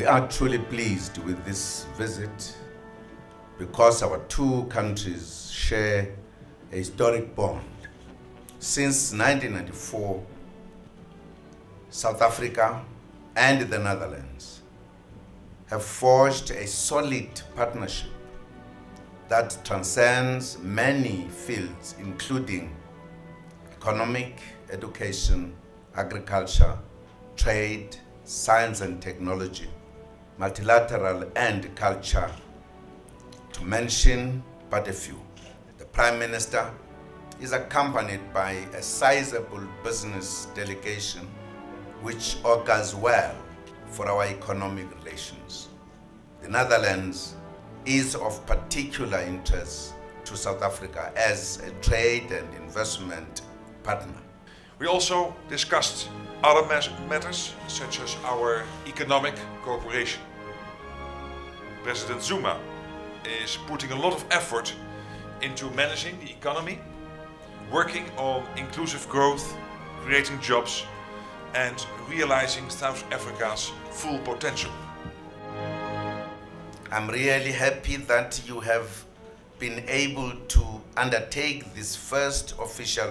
We are truly pleased with this visit because our two countries share a historic bond. Since 1994, South Africa and the Netherlands have forged a solid partnership that transcends many fields, including economic, education, agriculture, trade, science and technology, multilateral and culture, to mention but a few. The Prime Minister is accompanied by a sizable business delegation which augurs well for our economic relations. The Netherlands is of particular interest to South Africa as a trade and investment partner. We also discussed other matters such as our economic cooperation. President Zuma is putting a lot of effort into managing the economy, working on inclusive growth, creating jobs and realizing South Africa's full potential. I'm really happy that you have been able to undertake this first official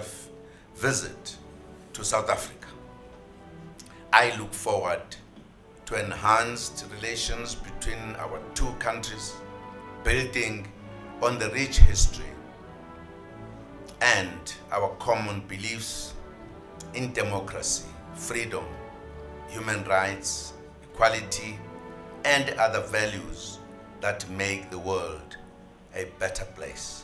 visit to South Africa. I look forward to enhanced relations between our two countries, building on the rich history and our common beliefs in democracy, freedom, human rights, equality, and other values that make the world a better place.